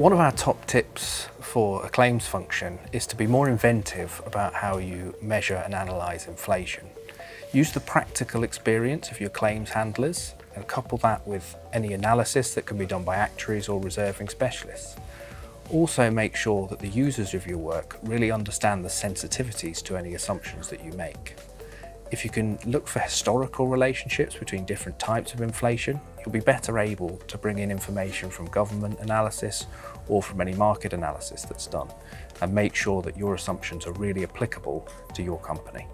One of our top tips for a claims function is to be more inventive about how you measure and analyse inflation. Use the practical experience of your claims handlers and couple that with any analysis that can be done by actuaries or reserving specialists. Also make sure that the users of your work really understand the sensitivities to any assumptions that you make. If you can look for historical relationships between different types of inflation, you'll be better able to bring in information from government analysis or from any market analysis that's done and make sure that your assumptions are really applicable to your company.